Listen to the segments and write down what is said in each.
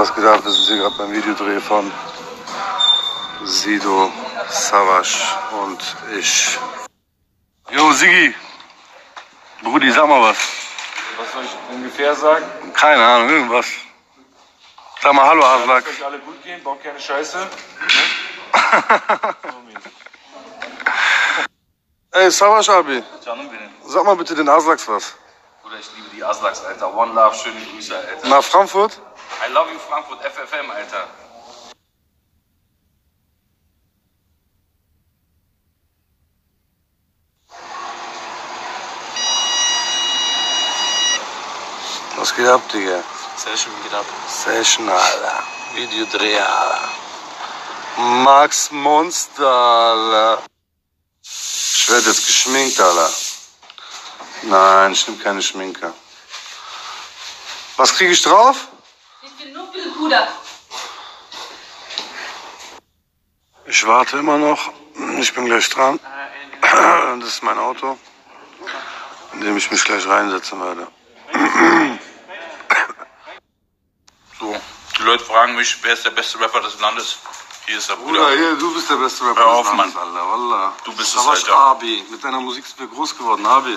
was geht ab? Wir sind hier gerade beim Videodreh von Sido, Savas und ich. Jo, Sigi. Brudi, sag mal was. Was soll ich ungefähr sagen? Keine Ahnung, irgendwas. Sag mal Hallo, Aslak. Lasst euch alle gut gehen, baut keine Scheiße. Ey, Savas Abi, sag mal bitte den Aslaks was. Bruder, ich liebe die Aslaks, Alter. One Love, schöne Grüße, Alter. Nach Frankfurt? I love you, Frankfurt, FFM, Alter. Was geht ab, Digga? Session geht ab. Session, Alter. Videodreh, Alter. Max Monster, Alter. Ich werde jetzt geschminkt, Alter. Nein, ich nehme keine Schminke. Was kriege ich drauf? Puder. Ich warte immer noch. Ich bin gleich dran. Das ist mein Auto, in dem ich mich gleich reinsetzen werde. So, die Leute fragen mich, wer ist der beste Rapper des Landes? Hier ist der Bruder. Bruder, hier, du bist der beste Rapper Hör auf, des Landes, Mann. Alter. Wallah. Du bist es, Alter. Abi. Mit deiner Musik sind wir groß geworden, Abi.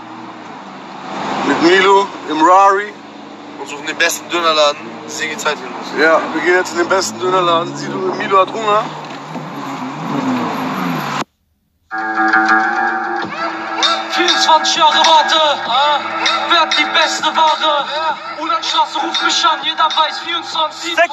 Milo im Rari. und suchen den besten Dönerladen. Sigi Zeitgenuss. Ja, wir gehen jetzt in den besten Dönerladen. Sido, Milo hat Hunger. Jahre warte, äh, werd die beste Ware. Ulanstraße ruft mich an, jeder weiß 24. Zwei